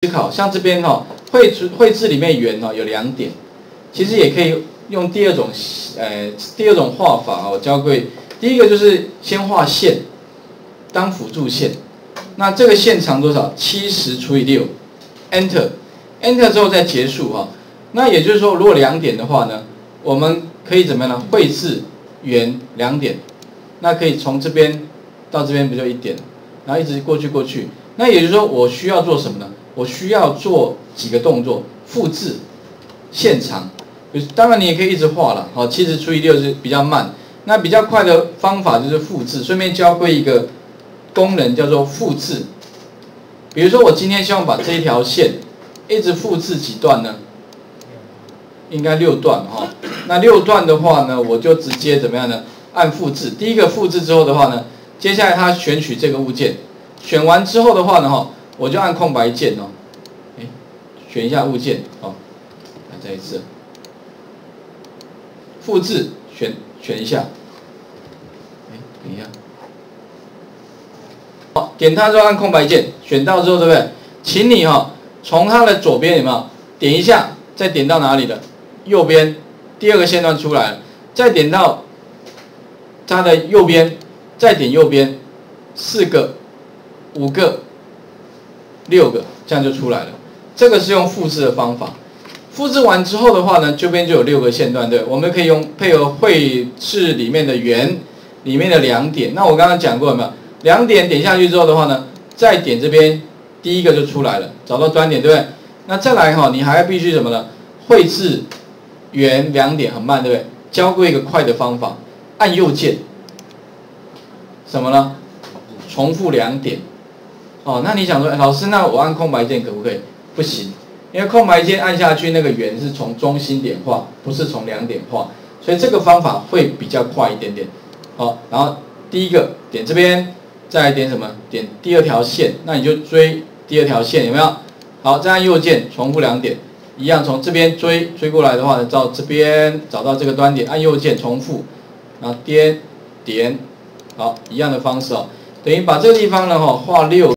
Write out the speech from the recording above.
思考，像这边哈绘制绘制里面圆哦有两点，其实也可以用第二种呃第二种画法哦，教各位，第一个就是先画线当辅助线，那这个线长多少？七十除以六，Enter，Enter 之后再结束哈。那也就是说，如果两点的话呢，我们可以怎么样呢？绘制圆两点，那可以从这边到这边不就一点，然后一直过去过去。那也就是说，我需要做什么呢？我需要做几个动作，复制线长。当然你也可以一直画了，好，七十除以六是比较慢。那比较快的方法就是复制。顺便教会一个功能叫做复制。比如说我今天希望把这一条线一直复制几段呢？应该六段哈，那六段的话呢，我就直接怎么样呢？按复制，第一个复制之后的话呢，接下来它选取这个物件，选完之后的话呢，哈，我就按空白键哦，哎，选一下物件哦，来再一次，复制，选选一下，哎，等一下，好，点它之后按空白键，选到之后对不对？请你哈，从它的左边有没有点一下，再点到哪里的？右边第二个线段出来了，再点到它的右边，再点右边，四个、五个、六个，这样就出来了。这个是用复制的方法。复制完之后的话呢，这边就有六个线段，对，我们可以用配合绘制里面的圆里面的两点。那我刚刚讲过了没有？两点点下去之后的话呢，再点这边第一个就出来了，找到端点，对不对？那再来哈，你还要必须什么呢？绘制。圆两点很慢，对不对？教过一个快的方法，按右键，什么呢？重复两点。哦，那你想说，老师，那我按空白键可不可以？不行，因为空白键按下去，那个圆是从中心点画，不是从两点画，所以这个方法会比较快一点点。好，然后第一个点这边，再来点什么？点第二条线，那你就追第二条线，有没有？好，再按右键重复两点。一样从这边追追过来的话呢，到这边找到这个端点，按右键重复，然后点点，好，一样的方式哦，等于把这个地方呢哈画六。